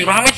truy ba mấy!